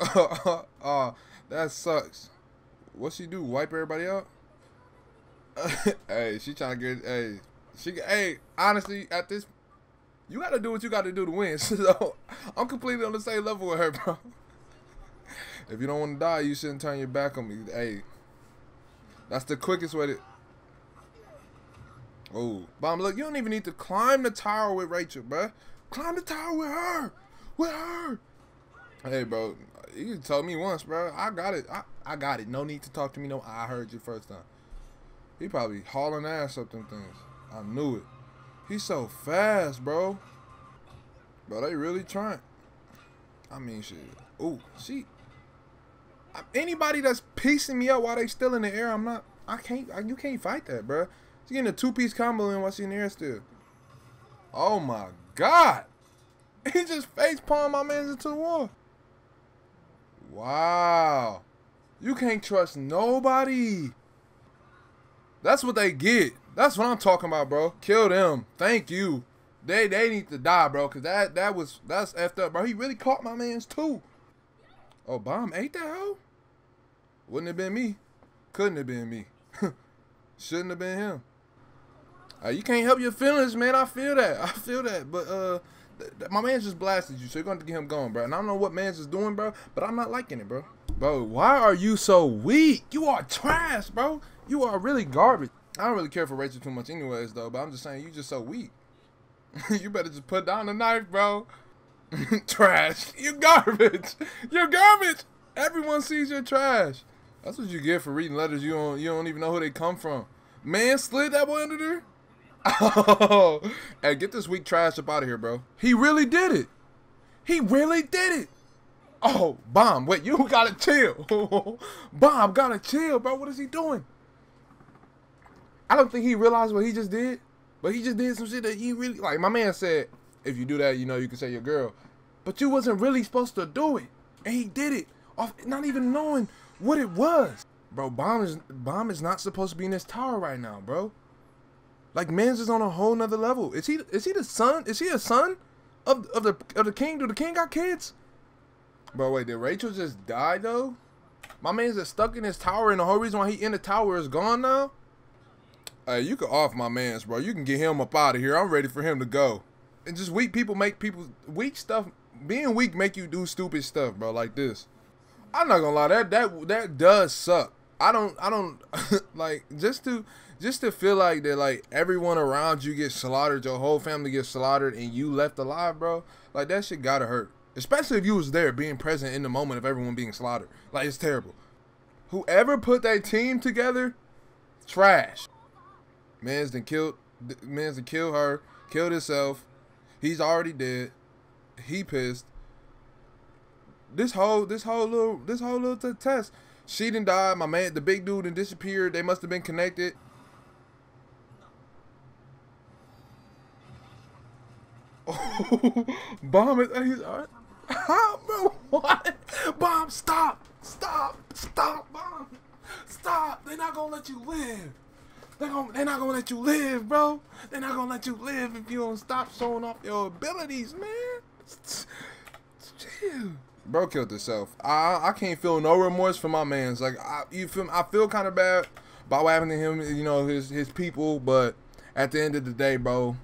oh, that sucks. What she do? Wipe everybody out? hey, she trying to get. Hey, she. Hey, honestly, at this, you got to do what you got to do to win. So I'm completely on the same level with her, bro. If you don't want to die, you shouldn't turn your back on me. Hey, that's the quickest way to. Oh, Baam! Look, you don't even need to climb the tower with Rachel, bro. Climb the tower with her, with her. Hey, bro, you told me once, bro. I got it. I, I got it. No need to talk to me. No, I heard you first time. He probably hauling ass up them things. I knew it. He's so fast, bro. Bro, they really trying. I mean, shit. Ooh, she. Anybody that's piecing me up while they still in the air, I'm not. I can't. I, you can't fight that, bro. She's getting a two-piece combo in while she's in the air still. Oh my god. He just face palm my man into the wall. Wow. You can't trust nobody. That's what they get. That's what I'm talking about, bro. Kill them. Thank you. They they need to die, bro, cause that that was that's effed up, bro. He really caught my man's too. Oh, Baam ate that hoe? Wouldn't have been me. Couldn't have been me. Shouldn't have been him. Uh, you can't help your feelings, man. I feel that. I feel that. But uh, my man just blasted you, so you're going to get him going, bro. And I don't know what man's is doing, bro, but I'm not liking it, bro. Bro, why are you so weak? You are trash, bro. You are really garbage. I don't really care for Rachel too much anyways, though, but I'm just saying you just so weak. you better just put down the knife, bro. trash. You're garbage. You're garbage. Everyone sees you're trash. That's what you get for reading letters you don't you don't even know who they come from. Man slid that boy under there? Oh, hey, get this weak trash up out of here, bro. He really did it. He really did it. Oh, Baam. Wait, you gotta chill. Baam, gotta chill, bro. What is he doing? I don't think he realized what he just did, but he just did some shit that he really like. My man said, if you do that, you know you can say your girl, but you wasn't really supposed to do it, and he did it off not even knowing what it was. Bro, Baam is Baam is not supposed to be in this tower right now, bro. Like man's is on a whole nother level. Is he is he the son? Is he a son of of the of the king? Do the king got kids? Bro, wait, did Rachel just die though? My man's just stuck in his tower and the whole reason why he in the tower is gone now? Hey, you can off my man's, bro. You can get him up out of here. I'm ready for him to go. And just weak people make people weak stuff. Being weak make you do stupid stuff, bro, like this. I'm not gonna lie, that that that does suck. I don't I don't like just to just to feel like that like everyone around you gets slaughtered, your whole family gets slaughtered, and you left alive, bro. Like that shit gotta hurt. Especially if you was there being present in the moment of everyone being slaughtered. Like it's terrible. Whoever put that team together, trash. Man's done killed man's done killed her, killed himself. He's already dead. He pissed. This whole this whole little this whole little test. She didn't die. My man, the big dude, and disappeared. They must have been connected. Baam is he's uh, alright. bro, what? Baam, stop! Stop! Stop, Baam! Stop! They're not gonna let you live. They're gonna they're not gonna let you live, bro. They're not gonna let you live if you don't stop showing off your abilities, man. Chill. Bro killed himself. I I can't feel no remorse for my man's. Like I you feel I feel kind of bad about what happened to him, you know, his his people, but at the end of the day, bro,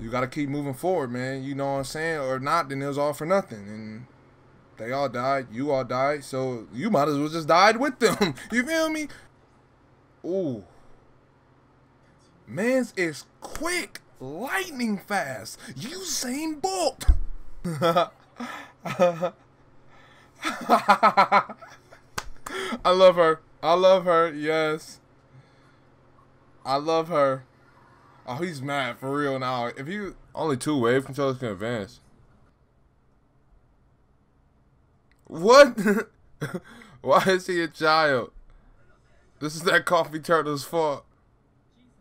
you got to keep moving forward, man. You know what I'm saying? Or not, then it was all for nothing. And they all died. You all died. So you might as well just died with them. you feel me? Ooh. Man's is quick. Lightning fast. Usain Bolt. I love her. I love her. Yes. I love her. Oh, he's mad for real now. If you only two wave controllers can advance. What? Why is he a child? This is that coffee turtle's fault.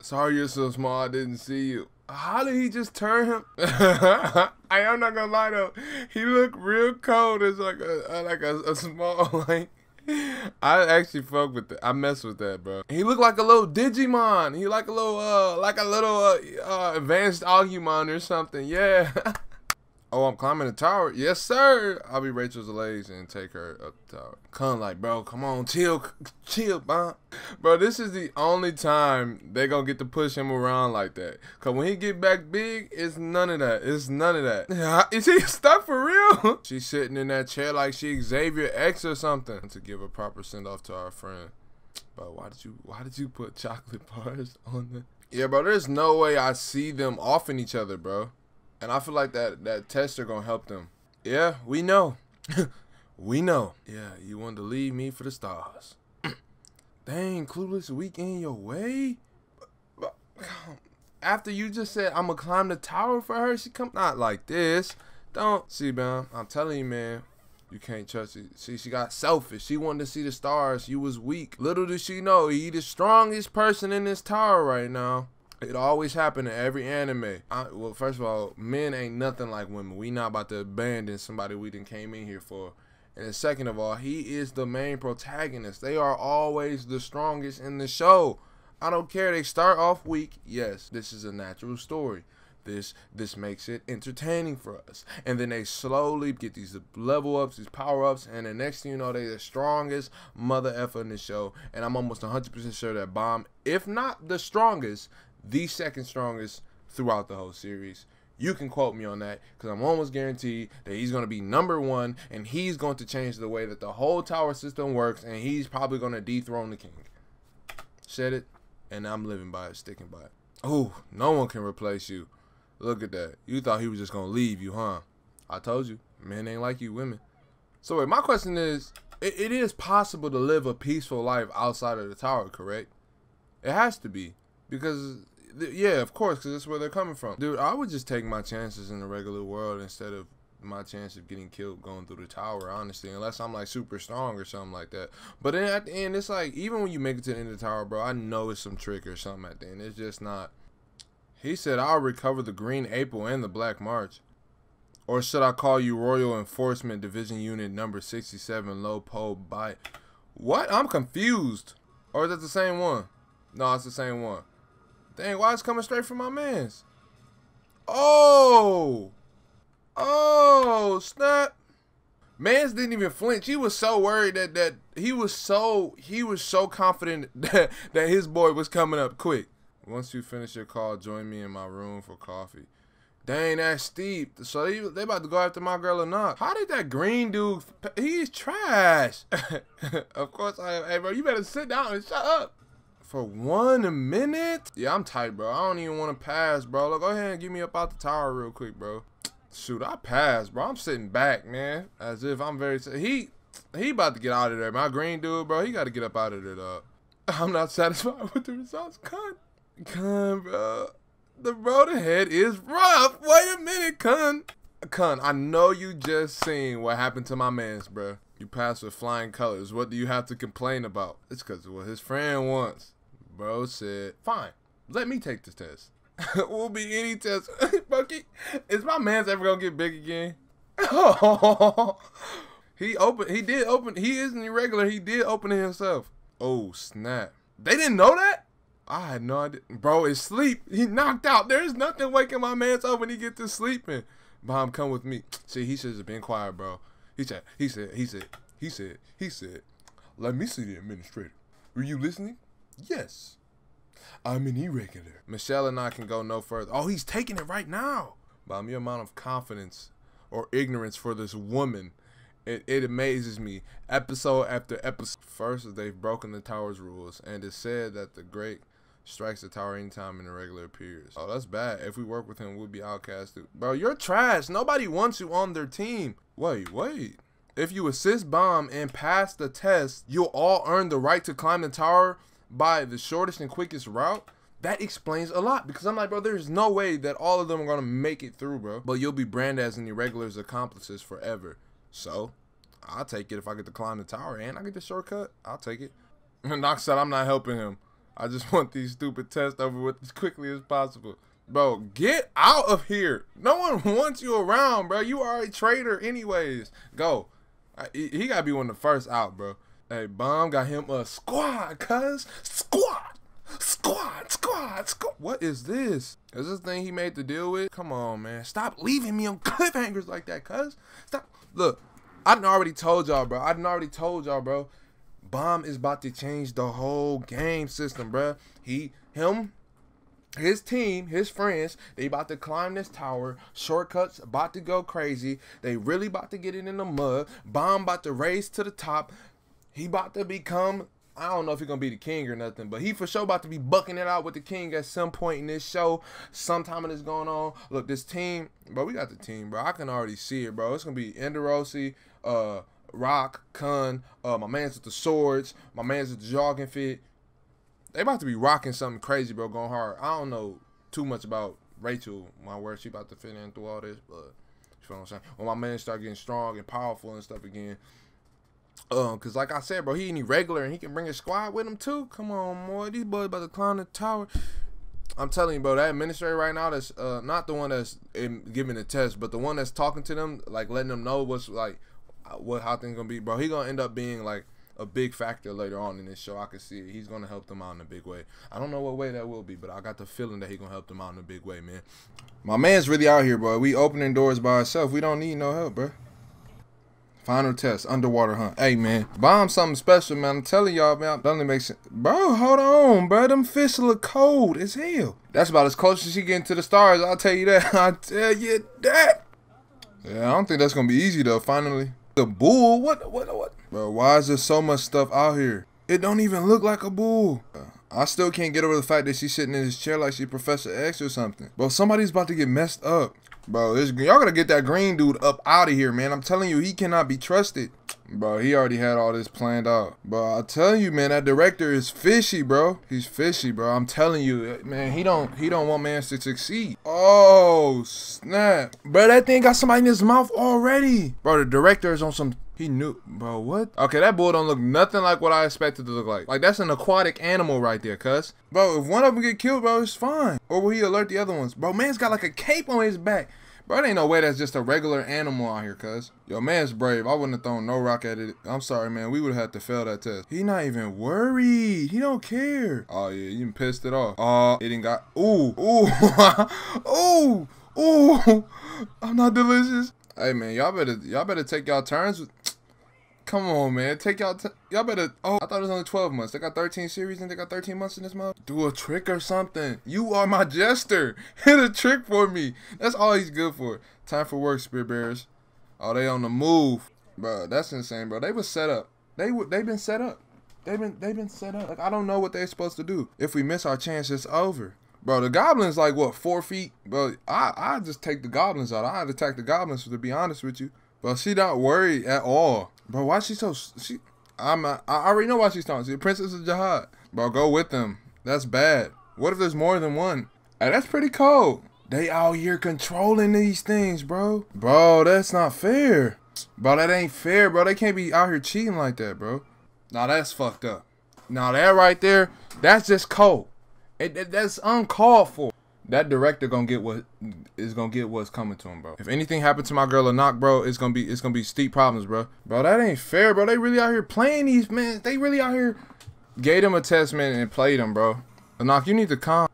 Sorry you're so small, I didn't see you. How did he just turn him? I am not gonna lie though, he looked real cold as like a like a, a small like I actually fuck with that. I mess with that, bro. He looked like a little Digimon. He like a little, uh, like a little uh, uh, advanced Agumon or something. Yeah. Oh, I'm climbing the tower. Yes, sir. I'll be Rachel's legs and take her up the tower. Come like, bro, come on, chill, chill, bro. Bro, this is the only time they gonna get to push him around like that. Cause when he get back big, it's none of that. It's none of that. Is he stuck for real? She's sitting in that chair like she Xavier X or something. To give a proper send off to our friend. Bro, why did you why did you put chocolate bars on the Yeah, bro, there's no way I see them offing each other, bro. And I feel like that that are gonna help them. Yeah, we know. we know. Yeah, you wanted to leave me for the stars. Dang, clueless week in your way. After you just said I'm gonna climb the tower for her, she come not like this. Don't see, man. I'm telling you, man. You can't trust it. See, she got selfish. She wanted to see the stars. You was weak. Little did she know, he the strongest person in this tower right now. It always happen in every anime. I, well, first of all, men ain't nothing like women. We not about to abandon somebody we didn't came in here for. And then second of all, he is the main protagonist. They are always the strongest in the show. I don't care. They start off weak. Yes, this is a natural story. This this makes it entertaining for us. And then they slowly get these level ups, these power ups, and the next thing you know, they the strongest mother effer in the show. And I'm almost 100% sure that Baam, if not the strongest, the second strongest throughout the whole series. You can quote me on that because I'm almost guaranteed that he's going to be number one and he's going to change the way that the whole tower system works and he's probably going to dethrone the king. Said it and I'm living by it, sticking by it. Oh, no one can replace you. Look at that. You thought he was just going to leave you, huh? I told you, men ain't like you women. So wait, my question is, it, it is possible to live a peaceful life outside of the tower, correct? It has to be because yeah, of course, because that's where they're coming from. Dude, I would just take my chances in the regular world instead of my chance of getting killed going through the tower, honestly, unless I'm like super strong or something like that. But then at the end, it's like, even when you make it to the end of the tower, bro, I know it's some trick or something at the end. It's just not. He said, I'll recover the Green April and the Black March. Or should I call you Royal Enforcement Division Unit number 67 Lo Po Bia. What? I'm confused. Or is that the same one? No, it's the same one. Dang, why it's coming straight from my man's? Oh! Oh, snap. Mans didn't even flinch. He was so worried that that he was so he was so confident that that his boy was coming up quick. Once you finish your call, join me in my room for coffee. Dang, that's steep. So they, they about to go after my girl or not. How did that green dude? He's trash. of course I am. Hey, bro, you better sit down and shut up for one minute? Yeah, I'm tight, bro. I don't even want to pass, bro. Look, go ahead and get me up out the tower real quick, bro. Shoot, I passed, bro. I'm sitting back, man. As if I'm very... He he about to get out of there. My green dude, bro, he got to get up out of there, dog. I'm not satisfied with the results. Khun. Khun, bro. The road ahead is rough. Wait a minute, Khun. Khun, I know you just seen what happened to my mans, bro. You passed with flying colors. What do you have to complain about? It's because of what his friend wants. Bro said, fine, let me take this test. will be any test. Bucky, is my man's ever gonna get big again? he opened, he did open, he isn't irregular, he did open it himself. Oh, snap. They didn't know that? I had no idea. Bro, it's sleep. He knocked out. There's nothing waking my man's up when he get to sleeping. Mom, come with me. See, he should have been quiet, bro. He said, he said, he said, he said, he said, let me see the administrator. Were you listening? Yes. I'm an irregular. Michelle and I can go no further. Oh, he's taking it right now. By mere amount of confidence or ignorance for this woman, it, it amazes me. Episode after episode. First, they've broken the tower's rules, and it's said that the great strikes the tower anytime in the regular appears. Oh, that's bad. If we work with him, we'll be outcasted. Bro, you're trash. Nobody wants you on their team. Wait, wait. If you assist Baam and pass the test, you'll all earn the right to climb the tower by the shortest and quickest route, that explains a lot because I'm like, bro, there's no way that all of them are gonna make it through, bro. But you'll be branded as an irregular's accomplices forever. So I'll take it if I get to climb the tower and I get the shortcut. I'll take it. Knox said I'm not helping him. I just want these stupid tests over with as quickly as possible. Bro, get out of here. No one wants you around, bro. You are a traitor anyways. Go. He gotta be one of the first out, bro. Hey, Baam got him a squad, cuz. Squad. Squad, squad, squad. What is this? Is this thing he made to deal with? Come on, man. Stop leaving me on cliffhangers like that, cuz. Stop. Look, I done already told y'all, bro. I done already told y'all, bro. Baam is about to change the whole game system, bro. He, him, his team, his friends, they about to climb this tower. Shortcuts about to go crazy. They really about to get it in the mud. Baam about to race to the top. He about to become I don't know if he's gonna be the king or nothing, but he for sure about to be bucking it out with the king at some point in this show. Sometime it is going on. Look, this team, bro, we got the team, bro. I can already see it, bro. It's gonna be Endorsi, uh, Rak, Khun, uh, my man's with the swords, my man's with the jogging fit. They about to be rocking something crazy, bro, going hard. I don't know too much about Rachel, my where she about to fit in through all this, but you know what I'm saying? When my man start getting strong and powerful and stuff again, um, cause like I said, bro, he any regular and he can bring his squad with him too. Come on, boy, these boys about to climb the tower. I'm telling you, bro, that administrator right now that's uh, not the one that's giving the test, but the one that's talking to them, like letting them know what's like, what how things gonna be, bro. He gonna end up being like a big factor later on in this show. I can see it. He's gonna help them out in a big way. I don't know what way that will be, but I got the feeling that he gonna help them out in a big way, man. My man's really out here, bro. We opening doors by ourselves. We don't need no help, bro. Final test, underwater hunt. Hey man, Baam something special, man. I'm telling y'all, man. Doesn't make sense. Bro, hold on, bro. Them fish look cold as hell. That's about as close as she getting to the stars. I'll tell you that. I'll tell you that. Yeah, I don't think that's gonna be easy though. Finally, the bull. What? What? What? Bro, why is there so much stuff out here? It don't even look like a bull. I still can't get over the fact that she's sitting in his chair like she's Professor X or something. Bro, somebody's about to get messed up. Bro, y'all gotta get that green dude up out of here, man. I'm telling you, he cannot be trusted. Bro, he already had all this planned out. Bro, I tell you, man, that director is fishy, bro. He's fishy, bro. I'm telling you, eh, man, he don't he don't want man to succeed. Oh, snap. Bro, that thing got somebody in his mouth already. Bro, the director is on some he knew, bro. What? Okay, that bull don't look nothing like what I expected to look like. Like that's an aquatic animal right there, cuz. Bro, if one of them get killed, bro, it's fine. Or will he alert the other ones? Bro, man's got like a cape on his back. Bro, ain't no way that's just a regular animal out here, cuz. Yo, man's brave. I wouldn't have thrown no rock at it. I'm sorry, man. We would have had to fail that test. He not even worried. He don't care. Oh, yeah. You pissed it off. Oh, uh, it didn't got... Ooh. Ooh. ooh. Ooh. I'm not delicious. Hey, man. Y'all better, y'all better take y'all turns. Come on, man. Take y'all. y'all better. Oh, I thought it was only 12 months. They got 13 series and they got 13 months in this month. Do a trick or something. You are my jester. Hit a trick for me. That's all he's good for. Time for work, Spirit Bears. Oh, they on the move, bro. That's insane, bro. They was set up. They would. They've been set up. They've been. They've been set up. Like I don't know what they're supposed to do. If we miss our chance, it's over. Bro, the goblins like what four feet? Bro, I I just take the goblins out. I'd attack the goblins to be honest with you. But she not worried at all. Bro, why she so she? I'm I already know why she's talking. The Princess of Jahad. Bro, go with them. That's bad. What if there's more than one? Hey, that's pretty cold. They out here controlling these things, bro. Bro, that's not fair. Bro, that ain't fair, bro. They can't be out here cheating like that, bro. Now that's fucked up. Now that right there, that's just cold. It, it, that's uncalled for that director gonna get what is gonna get what's coming to him, bro. If anything happened to my girl Anak, bro, it's gonna be it's gonna be steep problems, bro. Bro, that ain't fair, bro. They really out here playing these man. They really out here gave him a test man and played him, bro. Anak, you need to calm.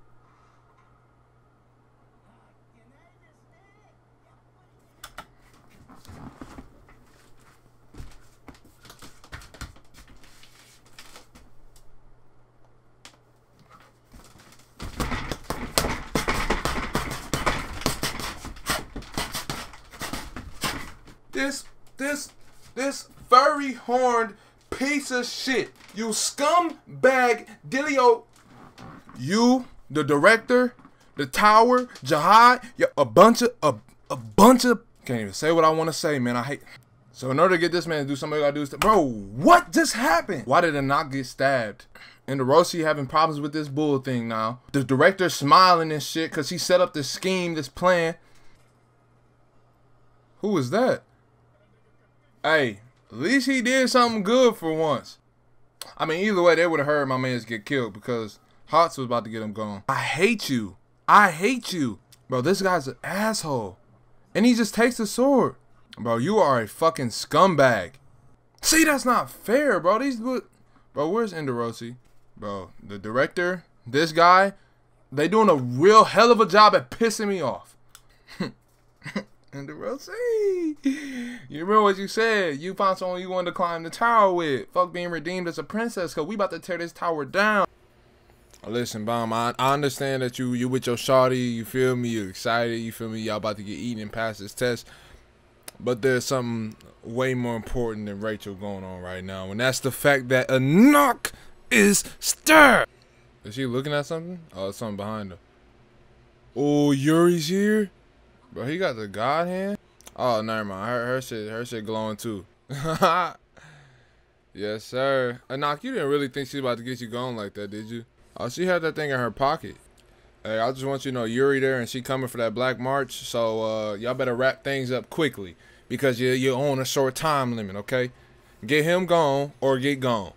This, this, this furry horned piece of shit. You scumbag Dilio. You, the director, the tower, Jahad, you a bunch of a, a bunch of can't even say what I want to say, man. I hate so in order to get this man to do something, I gotta do this. Bro, what just happened? Why did it not get stabbed? Endorsi having problems with this bull thing now. The director smiling and shit because he set up this scheme, this plan. Who is that? Hey, at least he did something good for once. I mean, either way, they would have heard my man's get killed because Hatz was about to get him gone. I hate you. I hate you. Bro, this guy's an asshole. And he just takes the sword. Bro, you are a fucking scumbag. See, that's not fair, bro. These, bro, where's Endorsi? Bro, the director, this guy, they doing a real hell of a job at pissing me off. the. You remember what you said? You found someone you wanted to climb the tower with. Fuck being redeemed as a princess, cause we about to tear this tower down. Listen, Baam, I, I understand that you you with your shawty, you feel me, you excited, you feel me, y'all about to get eaten and pass this test. But there's something way more important than Rachel going on right now, and that's the fact that Anak is stirred. Is she looking at something? Oh, something behind her. Oh, Yuri's here? Bro, he got the god hand? Oh, never mind. Her, her shit, her shit glowing too. yes, sir. Anak, you didn't really think she was about to get you going like that, did you? Oh, she had that thing in her pocket. Hey, I just want you to know Yuri there and she coming for that Black March. So uh, y'all better wrap things up quickly because you you're on a short time limit. Okay, get him gone or get gone.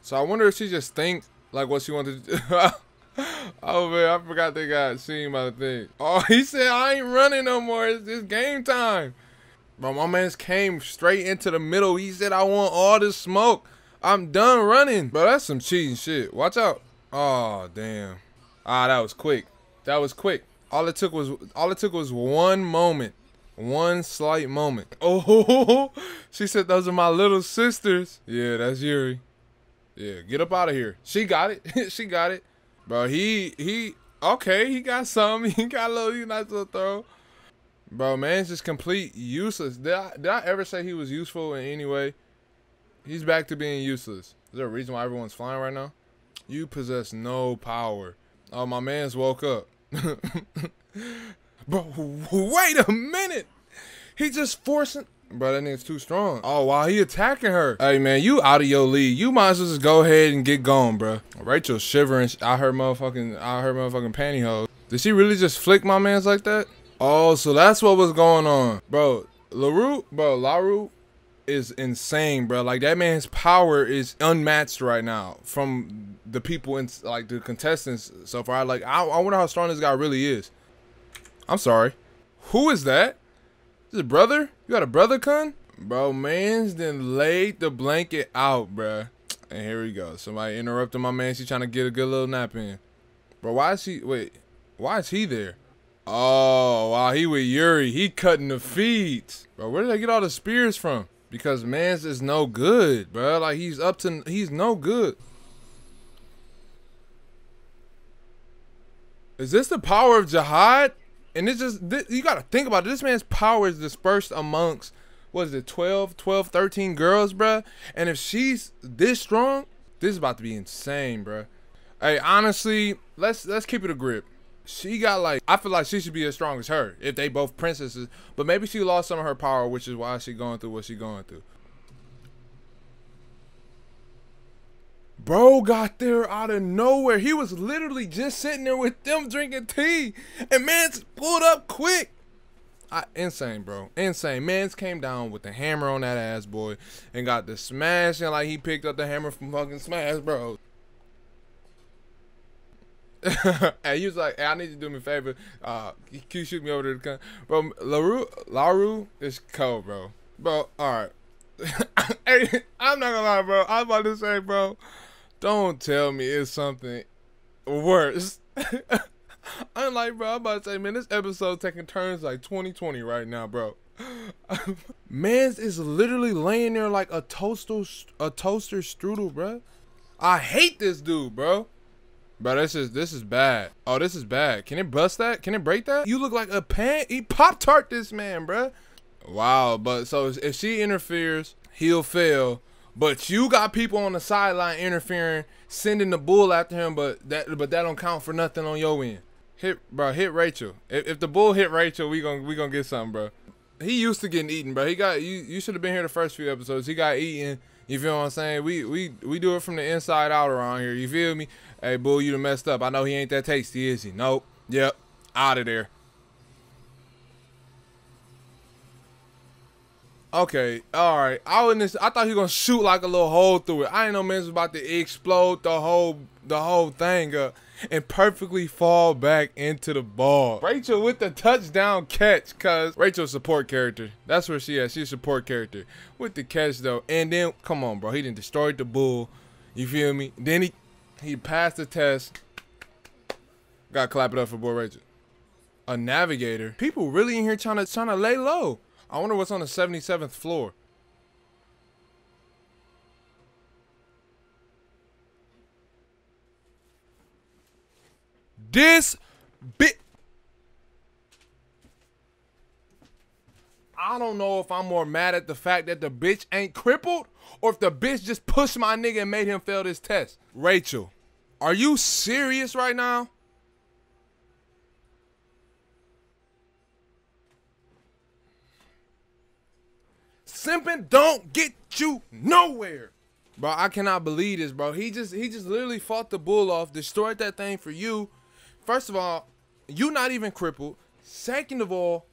So I wonder if she just think like what she wanted to do. oh man, I forgot they got seen by the thing. Oh, he said I ain't running no more. It's game time. Bro, my man's came straight into the middle. He said I want all this smoke. I'm done running. Bro, that's some cheating shit. Watch out. Oh, damn. Ah, that was quick. That was quick. All it took was all it took was one moment. One slight moment. Oh, she said those are my little sisters. Yeah, that's Yuri. Yeah, get up out of here. She got it. she got it. Bro, he he okay, he got some. He got a little he nice little throw. Bro, man's just complete useless. Did I, did I ever say he was useful in any way? He's back to being useless. Is there a reason why everyone's flying right now? You possess no power. Oh, my man's woke up. Bro, wait a minute. He just forcing. Bro, that nigga's too strong. Oh, wow, he attacking her. Hey, man, you out of your league. You might as well just go ahead and get going, bro. Rachel shivering. I heard motherfucking, I heard motherfucking pantyhose. Did she really just flick my man's like that? Oh, so that's what was going on. Bro, LaRue, bro, LaRue is insane, bro. Like that man's power is unmatched right now from the people in like the contestants so far. Like I, I wonder how strong this guy really is. I'm sorry. Who is that? Is it brother? You got a brother, Khun? Bro, man's then laid the blanket out, bro. And here we go. Somebody interrupted my man. She's trying to get a good little nap in. Bro, why is he? Wait, why is he there? Oh, wow, he with Yuri. He cutting the feet. Bro, where did they get all the spears from? because man's is no good, bro. Like he's up to he's no good. Is this the power of Jahad? And it's just this, you got to think about it. This man's power is dispersed amongst what is it 12, 12, 13 girls, bro. And if she's this strong, this is about to be insane, bro. Hey, honestly, let's let's keep it a grip she got like I feel like she should be as strong as her if they both princesses. But maybe she lost some of her power, which is why she going through what she going through. Bro got there out of nowhere. He was literally just sitting there with them drinking tea, and man's pulled up quick. I, insane, bro. Insane. Mans came down with the hammer on that ass boy and got the smashing like he picked up the hammer from fucking Smash, bro. and he was like, hey, I need you to do me a favor. Uh, can you shoot me over to the gun? Bro, LaRue, LaRue is cold, bro. Bro, all right. hey, I'm not gonna lie, bro. I was about to say, bro, don't tell me it's something worse. I'm like, bro, I'm about to say, man, this episode taking turns like 2020 right now, bro. Mans is literally laying there like a toaster, a toaster strudel, bro. I hate this dude, bro. Bro, this is this is bad. Oh, this is bad. Can it bust that? Can it break that? You look like a pan. He pop tart this man, bro. Wow, but so if she interferes, he'll fail. But you got people on the sideline interfering, sending the bull after him, but that but that don't count for nothing on your end. Hit, bro. Hit Rachel. If, if the bull hit Rachel, we gonna we gonna get something, bro. He used to getting eaten, bro. He got you. You should have been here the first few episodes. He got eaten. You feel what I'm saying? We we we do it from the inside out around here. You feel me? Hey, bull, you done messed up. I know he ain't that tasty, is he? Nope. Yep. Out of there. Okay, all right. I was I thought he was gonna shoot like a little hole through it. I didn't know man was about to explode the whole the whole thing up and perfectly fall back into the ball. Rachel with the touchdown catch, cause Rachel's support character. That's where she is. She's a support character with the catch though. And then come on, bro. He didn't destroy the bull. You feel me? Then he he passed the test. Got clap it up for boy Rachel. A navigator. People really in here trying to trying to lay low. I wonder what's on the 77th floor. This bit. I don't know if I'm more mad at the fact that the bitch ain't crippled or if the bitch just pushed my nigga and made him fail this test. Rachel, are you serious right now? Simping don't get you nowhere. Bro, I cannot believe this, bro. He just he just literally fought the bull off, destroyed that thing for you. First of all, you not even crippled. Second of all,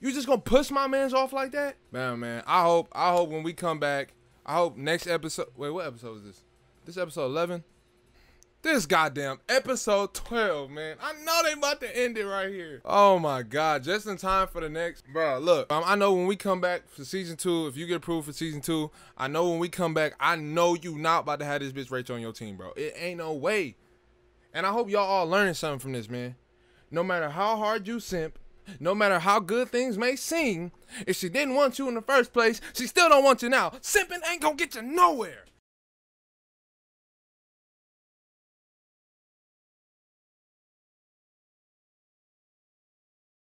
you just gonna push my man's off like that? Man, man. I hope I hope when we come back, I hope next episode. Wait, what episode is this? This episode 11. This goddamn episode 12, man. I know they about to end it right here. Oh my god, just in time for the next. Bro, look, um, I know when we come back for season two, if you get approved for season two, I know when we come back, I know you not about to have this bitch Rachel on your team, bro. It ain't no way. And I hope y'all all learning something from this, man. No matter how hard you simp, no matter how good things may seem, if she didn't want you in the first place, she still don't want you now. Simping ain't gonna get you nowhere.